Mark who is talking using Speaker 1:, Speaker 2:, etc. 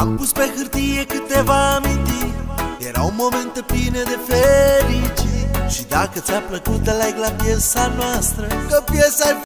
Speaker 1: Am pus pe hârtie câteva amintiri. Erau momente pline de fericiri. Și dacă ți-a plăcut, like la piesa noastră Că piesa